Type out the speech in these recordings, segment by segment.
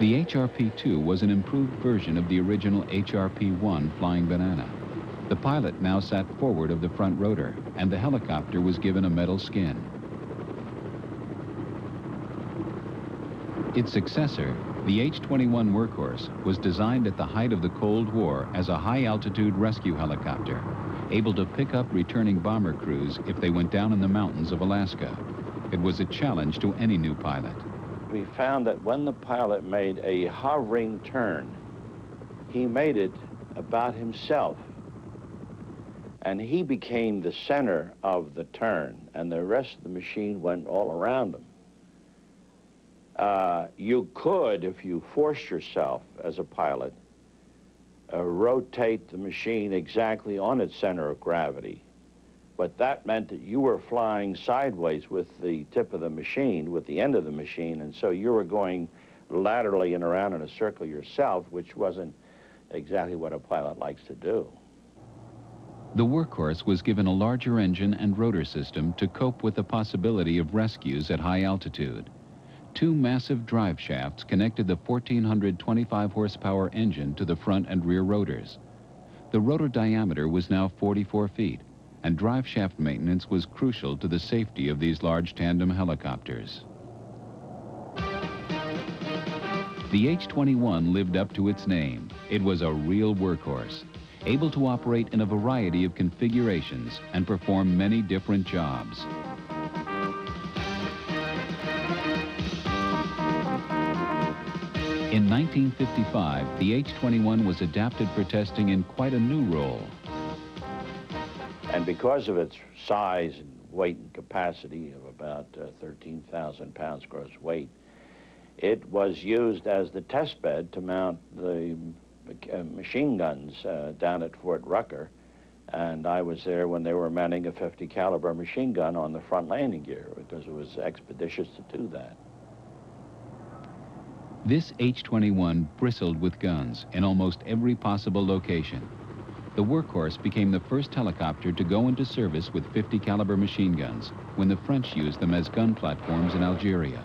The HRP-2 was an improved version of the original HRP-1 Flying Banana. The pilot now sat forward of the front rotor, and the helicopter was given a metal skin. Its successor, the H-21 Workhorse, was designed at the height of the Cold War as a high-altitude rescue helicopter, able to pick up returning bomber crews if they went down in the mountains of Alaska. It was a challenge to any new pilot. We found that when the pilot made a hovering turn, he made it about himself. And he became the center of the turn, and the rest of the machine went all around him. Uh, you could, if you forced yourself as a pilot, uh, rotate the machine exactly on its center of gravity but that meant that you were flying sideways with the tip of the machine, with the end of the machine, and so you were going laterally and around in a circle yourself, which wasn't exactly what a pilot likes to do. The workhorse was given a larger engine and rotor system to cope with the possibility of rescues at high altitude. Two massive drive shafts connected the 1,425 horsepower engine to the front and rear rotors. The rotor diameter was now 44 feet, and drive shaft maintenance was crucial to the safety of these large tandem helicopters. The H-21 lived up to its name. It was a real workhorse, able to operate in a variety of configurations and perform many different jobs. In 1955, the H-21 was adapted for testing in quite a new role. And because of its size and weight and capacity of about uh, 13,000 pounds gross weight, it was used as the test bed to mount the uh, machine guns uh, down at Fort Rucker. And I was there when they were mounting a 50 caliber machine gun on the front landing gear because it was expeditious to do that. This H-21 bristled with guns in almost every possible location. The Workhorse became the first helicopter to go into service with 50 caliber machine guns when the French used them as gun platforms in Algeria.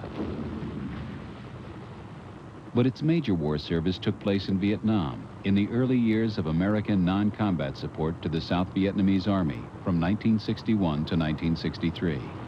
But its major war service took place in Vietnam in the early years of American non-combat support to the South Vietnamese Army from 1961 to 1963.